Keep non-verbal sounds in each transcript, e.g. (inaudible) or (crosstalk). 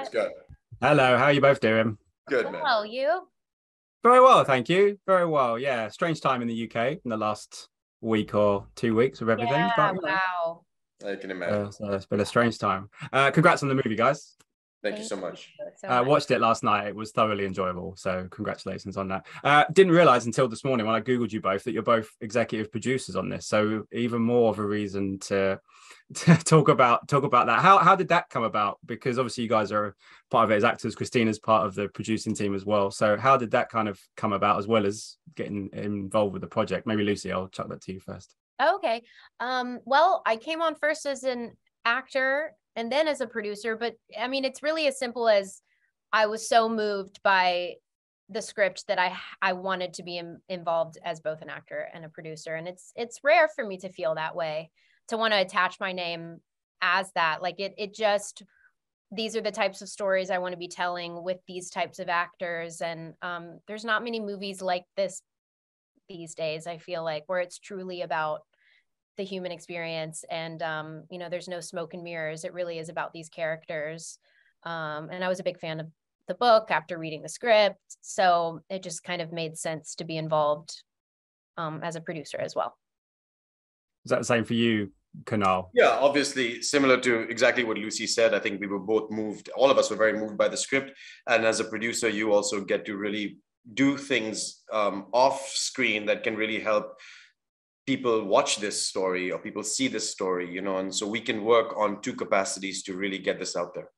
It's good. Hello, how are you both doing? Good, man. Hello, you. Very well, thank you. Very well. Yeah, strange time in the UK in the last week or two weeks with everything. Yeah, but, you wow. I can imagine. uh, so it's been a strange time. Uh, congrats on the movie, guys. Thank you so much. you so Uh, much. watched it last night. It was thoroughly enjoyable. So congratulations on that. Uh, didn't realize until this morning when I googled you both that you're both executive producers on this. So even more of a reason to, (laughs) to talk about talk about that. How how did that come about? Because obviously you guys are part of it as actors. Christina's part of the producing team as well. So how did that kind of come about as well as getting involved with the project? Maybe Lucy, I'll chuck that to you first. Okay. Um, well, I came on first as an actor and then as a producer, but I mean, it's really as simple as I was so moved by the script that I I wanted to be in, involved as both an actor and a producer, and it's it's rare for me to feel that way, to want to attach my name as that. Like it it just these are the types of stories I want to be telling with these types of actors, and um, there's not many movies like this these days. I feel like where it's truly about the human experience and um, you know there's no smoke and mirrors it really is about these characters um, and i was a big fan of the book after reading the script so it just kind of made sense to be involved um, as a producer as well Is that the same for you, Kunal Yeah, obviously, similar to exactly what Lucy said. I think we were both moved. All of us were very moved by the script, and as a producer, you also get to really do things um, off screen that can really help people watch this story or people see this story. You know, and so we can work on two capacities to really get this out there.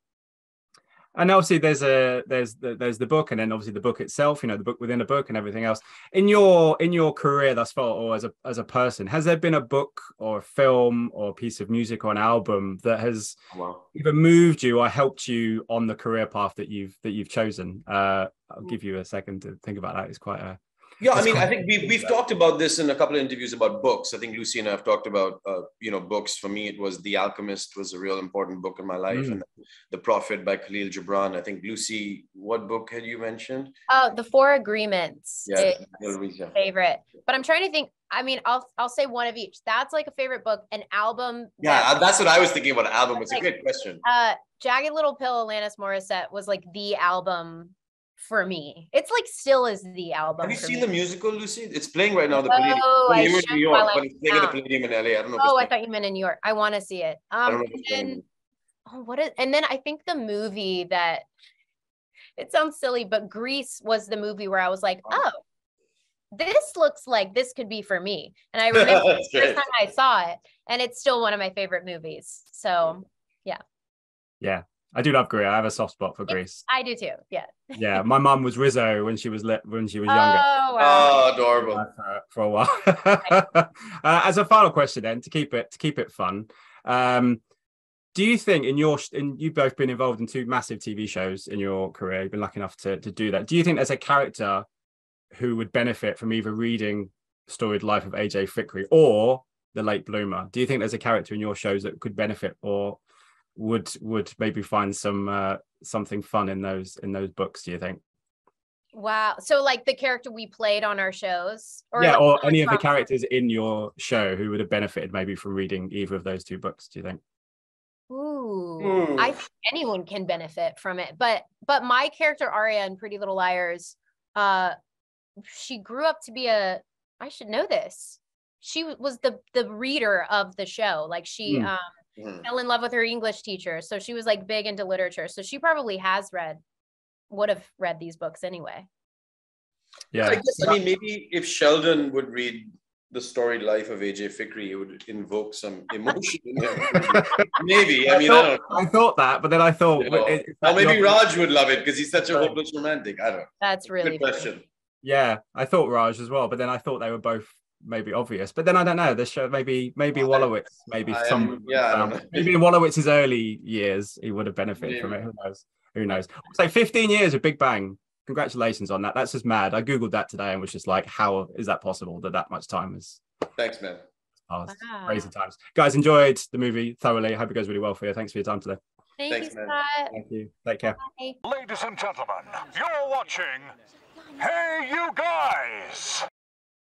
and obviously there's a there's the, there's the book and then obviously the book itself you know the book within a book and everything else in your in your career thus far or as a as a person has there been a book or a film or a piece of music or an album that has Wow. either moved you or helped you on the career path that you've that you've chosen uh i'll give you a second to think about that it's quite a Yeah, I mean, I think we've, we've talked about this in a couple of interviews about books. I think Lucy and I have talked about, uh, you know, books. For me, it was The Alchemist was a real important book in my life, Mm. and The Prophet by Kahlil Gibran. I think Lucy, what book had you mentioned? oh the four agreements Yeah, favorite but i'm trying to think i mean i'll i'll say one of each that's like a favorite book an album Yeah, that- uh, that's what I was thinking about. An album. It's a Like- great question. uh jagged little pill alanis morissette was like the album for me it's like still is the album Have you seen me. the musical, Lucy? It's playing right now. The No, Palladium. I in New York, but I'm it's playing at the down. Palladium in LA. I don't know. Oh i thought you meant in new york i want to see it I um don't know and then oh what is and then i think the movie that it sounds silly but grease was the movie where i was like Oh. oh this looks like this could be for me and i (laughs) remember the first time i saw it and it's still one of my favorite movies so yeah. yeah i do love grease i have a soft spot for Yeah. grease i do too yeah yeah my mum was rizzo when she was lit when she was younger oh wow Oh, adorable. uh, for, for a while. (laughs) (laughs) uh, as a final question, then, to keep it to keep it fun, um, do you think in your in you've both been involved in two massive TV shows in your career? You've been lucky enough to to do that. Do you think there's a character who would benefit from either reading Storied Life of AJ Fikry or The Late Bloomer? Do you think there's a character in your shows that could benefit or would would maybe find some uh, something fun in those in those books? Do you think? Wow. So like the character we played on our shows yeah, like, or any of the characters in your show who would have benefited maybe from reading either of those two books. Do you think? Ooh. I Hmm. think anyone can benefit from it. But but my character Aria in Pretty Little Liars, uh she grew up to be a I should know this. She was the the reader of the show. Like she Hmm. um Mhm. fell in love with her English teacher. So she was like big into literature. So she probably has read would have read these books anyway. Yeah. I guess, I mean, maybe if Sheldon would read the storied life of AJ Fikry, it would invoke some (laughs) emotion in him. maybe. I mean, I thought, don't know. I thought that, but then I thought, You know, it- it's Or maybe Raj would love it because he's such a hopeless romantic. I don't know. That's really Good funny. question. Yeah, I thought Raj as well, but then I thought they were both maybe obvious. But then I don't know. This show maybe maybe I- Wolowitz, maybe I am- some yeah, um, maybe in Wolowitz's early years he would have benefited from it. Who knows? Who knows? So 15 years of Big Bang. Congratulations on that. That's just mad. I googled that today and was just like, how is that possible that that much time has Thanks, man. passed? Wow. Crazy times. Guys, enjoyed the movie thoroughly. Hope it goes really well for you. Thanks for your time today. Thank Thanks, you, man. Scott. Thank you. Take care. Bye. Ladies and gentlemen, you're watching Hey You Guys!